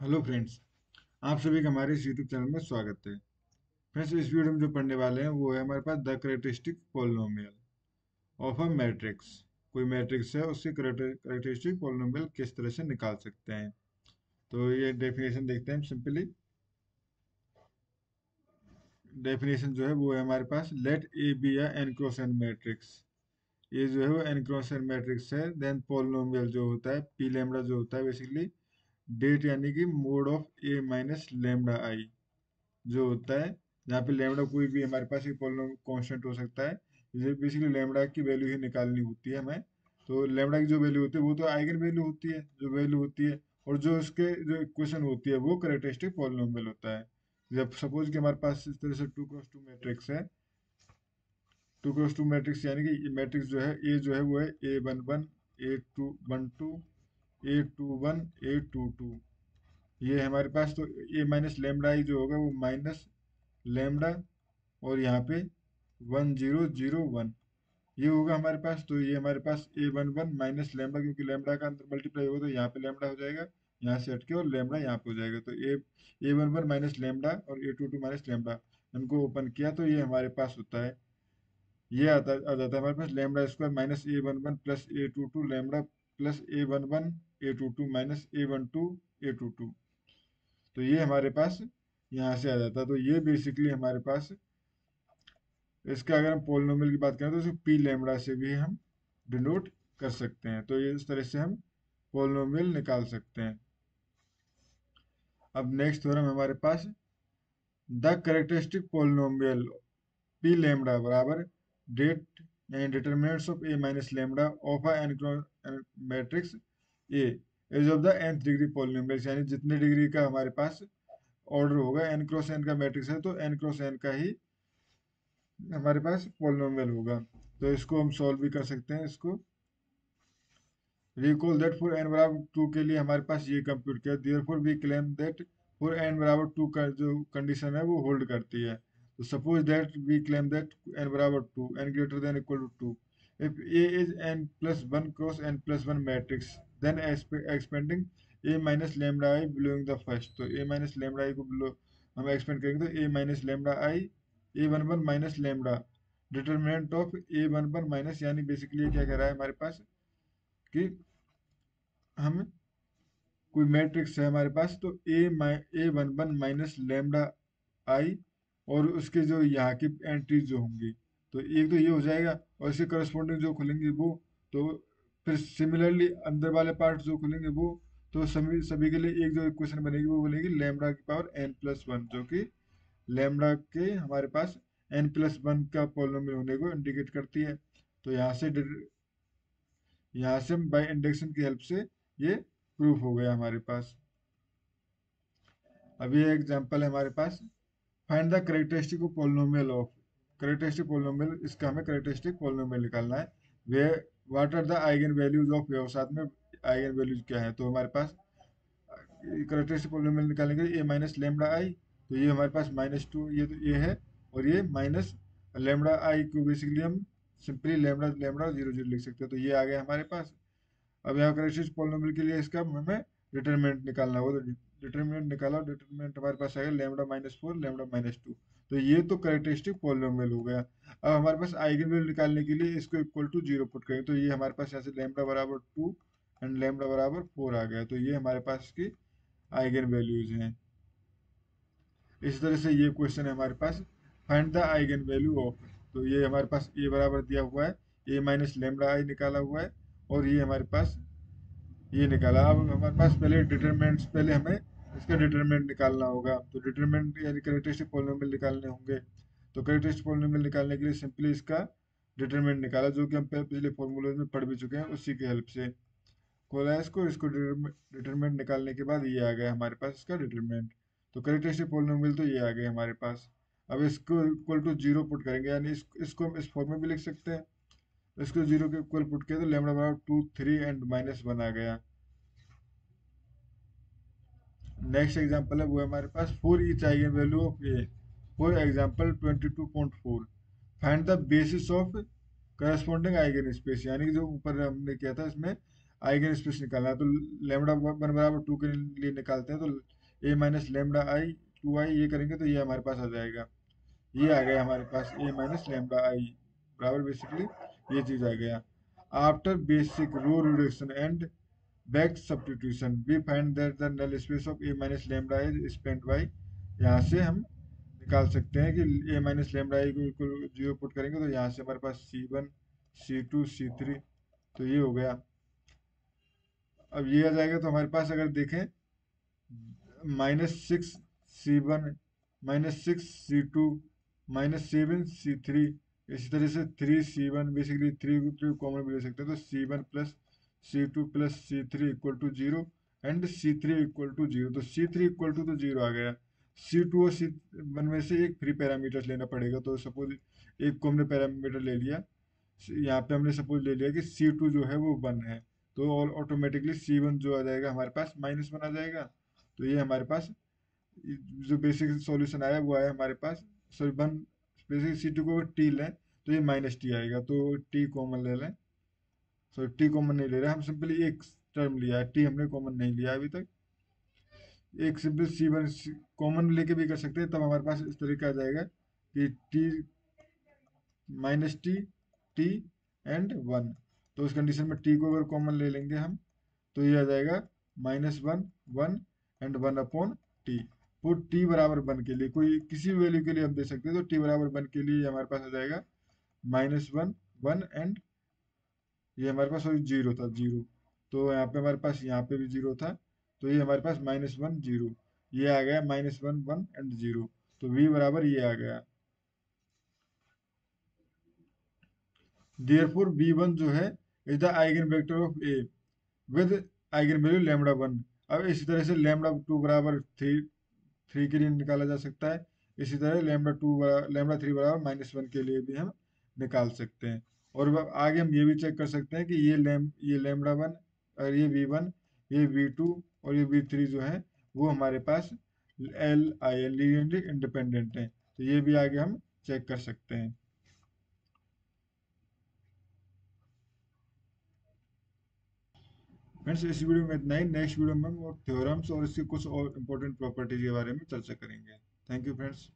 Hello friends, आप सभी का हमारे इस यूट्यूब चैनल में स्वागत है। फ्रेंड्स, इस वीडियो में जो पढ़ने वाले हैं, वो है हमारे पास the characteristic polynomial of a matrix. कोई मैट्रिक्स है उससे करेक्टरिस्टिक पोलिनोमियल किस तरह से निकाल सकते हैं? तो ये डेफिनेशन देखते हैं सिंपली। डेफिनेशन जो है, वो है हमारे पास let A B cross N matrix. ये जो है, वो एन मैट्रिक्स है, देन पोलिनोमियल जो होता है, पी लेमडा जो होता है, बेसिकली डेट यानी कि mod of A minus lambda I, जो होता है यहाँ पे लेमडा कोई भी हमारे पास एक कॉन्स्टेंट हो सकता है, जैसे बेसिकली लेमडा की वैल्यू ही निकालनी होती है हमें। तो लेमडा की जो वैल्यू होती है, वो तो आइगन वैल्यू होती है, जो वैल्यू होती है, और जो उसके जो इक्वेशन होती है, वो करेक्टरिस्टिक पॉलिनोमियल होता है। जब सपोज़ कि हमारे पास इस तरह से टू क्रॉस टू मैट्रिक्स है टू क्रॉस टू मैट्रिक्स यानी कि मैट्रिक्स जो है ए जो है, वो है A one one A two one two A two one A two two ये हमारे पास तो ए माइनस लेमडा ही जो होगा वो माइनस लेमडा और यहाँ पे वन ज़ीरो ज़ीरो वन ये होगा हमारे पास तो ये हमारे पास A one one minus lambda क्योंकि लेमडा का अंदर मल्टीप्लाई होगा तो यहाँ पे लेमडा हो जाएगा, यहाँ से हटके और लेमडा यहाँ पे हो जाएगा। तो A A one one minus lambda और A two two minus lambda इनको ओपन किया तो ये हमारे पास होता है। ये आता, आ जाता है हमारे पास lambda square minus A one one plus A two two lambda plus A one one A two two minus A one two A two two तो ये हमारे पास यहाँ से आ जाता है। तो ये बेसिकली हमारे पास, इसका अगर हम पोलिनोमियल की बात करें तो इसे पी लेमड़ा से भी हम डिनोट कर सकते हैं। तो ये इस तरह से हम पोलिनोमियल निकाल सकते हैं। अब नेक्स्ट थ्योरम हमारे पास the characteristic polynomial P lambda बराबर डेट यानी determinants of A minus lambda of a matrix A as of the nth degree polynomial यानी जितने डिग्री का हमारे पास ऑर्डर होगा एन क्रॉस एन का मैट्रिक्स है तो एन क्रॉस एन का ही हमारे पास पोलिनोमियल होगा। तो इसको हम सॉल्व भी कर सकते हैं इसको। रिकॉल दैट फॉर एन बराबर टू के लिए हमारे पास ये कंप्यूट किया। Therefore we claim that for N बराबर टू का जो कंडीशन है, वो होल्ड करती है। तो suppose that we claim that N बराबर two N greater than equal to two if A is n plus 1 cross n plus 1 matrix then expanding A minus lambda i belonging the first तो A minus lambda i को below हम expand करेंगे तो A minus lambda i A one one minus lambda determinant of A one one minus यानी basically क्या कह रहा है हमारे पास कि हम कोई मैट्रिक्स है हमारे पास तो A A one one minus lambda I और उसके जो यहाँ की एंट्रीज जो होंगी तो एक तो ये हो जाएगा और इसके करस्पॉन्डिंग जो खुलेंगे वो तो फिर सिमिलरली अंदर वाले पार्ट जो खुलेंगे वो तो सभी सभी के लिए एक जो इक्वेशन बनेगी वो बनेगी लेमडा की पावर एन प्लस वन जो कि लेमडा के हमारे पास एन प्लस वन का पॉलिनोमियल होने को इंडिकेट करती है। तो यहाँ से यहाँ से बाय इंडक्शन की हेल्प से ये प्रूफ हो गया हमारे पास। अभी एग्ज़ाम्पल है हमारे पास। Find the characteristic of polynomial of characteristic polynomial इसका हमें करेक्टरिस्टिक पोलिनोमियल निकालना है। Way what are the eigen values of wave साथ में आइगन वैल्यूज़ क्या है? तो हमारे पास करेक्टरिस्टिक पोलिनोमियल निकालने के लिए ए माइनस लेमडा आई तो ये हमारे पास माइनस टू ये तो ये है, और ये माइनस लेमडा आई को बेसिकली हम simply lambda lambda zero zero लिख सकते हैं। तो ये आ गया हमारे पास। अब यहाँ करेक्टरिस्टिक पोलिनोमियल के लिए इसका हमें डिटरमिनेंट निकालना होगा। तो डिटरमिनेंट निकाला डिटरमिनेंट हमारे पास आएगा lambda minus four lambda minus two तो ये तो करेक्टरिस्टिक पॉलिनोमियल हो गया। अब हमारे पास आइगन वैल्यू निकालने के लिए इसको इक्वल टू ज़ीरो पुट करेंगे तो ये हमारे पास यहाँ से लेमडा बराबर टू एंड लेमडा बराबर फोर आ गया तो ये हमारे पास की आइगन वैल्यूज़ हैं। इस तरह से ये क्वेश्चन है हमारे पास find the eigen value of तो ये हमारे पास ए बराबर दिया हुआ है ए माइनस लेमडा आई निकाला हुआ है, और ये हमारे पास, ये निकाला। अब हमारे पास पहले डिटरमिनेंट्स पहले हमें इसका डिटरमिनेंट निकालना होगा। तो डिटरमिनेंट यानी करेक्टरिस्टिक पोलिनोमियल निकालने होंगे। तो करेक्टरिस्टिक पोलिनोमियल निकालने के लिए सिंपली इसका डिटरमिनेंट निकाला जो कि हम पिछले फॉर्मूले में पढ़ भी चुके हैं उसी की हेल्प से। खोला इसको इसको डिटरमिनेंट निकालने के बाद ये आ गया हमारे पास इसका डिटरमिनेंट तो करेक्टरिस्टिक पोलिनोमियल तो ये आ गया हमारे पास। अब इसको इक्वल टू ज़ीरो पुट करेंगे यानी इस, इसको हम इस फॉर्म में भी लिख सकते हैं। इसको ज़ीरो के इक्वल पुट किया तो लेमडा बराबर two three and minus one आ गया। नेक्स्ट एग्जांपल है, वो हमारे पास for each eigen value of A for example 22.4 find the basis of corresponding eigen space यानी कि जो ऊपर हमने किया था, इसमें आइगन स्पेस निकालना है। तो लेमडा वन बराबर टू के लिए निकालते हैं तो A minus lambda I two I ये करेंगे तो ये हमारे पास आ जाएगा। ये आ गया हमारे पास ए माइनस लेमडा आई बराबर बेसिकली ये चीज़ आ गया। After basic row reduction and back substitution we find that the null space of A minus lambda is spanned by यहाँ से हम निकाल सकते हैं कि माइनस लेमडा को इक्वल ज़ीरो पुट करेंगे तो यहाँ से हमारे पास C one C two C three तो ये हो गया। अब ये आ जाएगा तो हमारे पास अगर देखें minus six C one minus six C two minus seven C three इसी तरह से three C one basically three common भी ले सकते हैं तो C one plus C two plus C three equal to zero and C three equal to zero तो C three equal to तो ज़ीरो आ गया। सी टू और सी वन में से एक फ्री पैरामीटर लेना पड़ेगा। तो सपोज़ एक को हमने पैरामीटर ले लिया। यहाँ पे हमने सपोज़ ले लिया कि सी टू जो है वो वन है। तो ऑटोमेटिकली सी वन जो आ जाएगा हमारे पास माइनस वन आ जाएगा। तो ये हमारे पास जो बेसिक सॉल्यूशन आया वो आया हमारे पास। Sorry one basic C two को टी लें तो ये माइनस टी आएगा। तो टी कॉमन ले लें। सॉरी टी कॉमन नहीं ले रहे, हम सिंपली एक टर्म लिया है टी हमने कॉमन नहीं लिया अभी तक। एक सिंपल सी वन कॉमन लेके भी कर सकते हैं, तब हमारे पास इस तरीके आ जाएगा कि T minus T T and one तो उस कंडीशन में टी को अगर कॉमन ले लेंगे हम तो ये आ जाएगा minus one one and one upon T put T बराबर वन के लिए, कोई किसी वैल्यू के लिए हम दे सकते हैं तो टी बराबर वन के लिए हमारे पास आ जाएगा माइनस वन वन एंड ये हमारे पास ज़ीरो था, ज़ीरो। तो यहाँ पे हमारे पास, यहाँ पे भी ज़ीरो था तो ये हमारे पास माइनस वन ज़ीरो। ये आ गया minus one one and zero तो v बराबर ये आ गया। देयरफॉर v1 जो है is the eigen vector of a with eigen value lambda one अब इसी तरह से लेमडा टू बराबर थ्री थ्री के लिए निकाला जा सकता है। इसी तरह लेमडा टू लेमडा थ्री बराबर माइनस वन के लिए भी हम निकाल सकते हैं। और आगे हम ये भी चेक कर सकते हैं कि ये लेम ये लेमडा वन और ये वी वन ये वी टू और ये वी थ्री जो है, वो हमारे पास L I L linearly independent है। तो ये भी आगे हम चेक कर सकते हैं। फ्रेंड्स इस वीडियो में इतना ही। नेक्स्ट वीडियो में हम थ्योरम्स और इसके कुछ और इम्पोर्टेंट प्रॉपर्टीज़ के बारे में चर्चा करेंगे। Thank you friends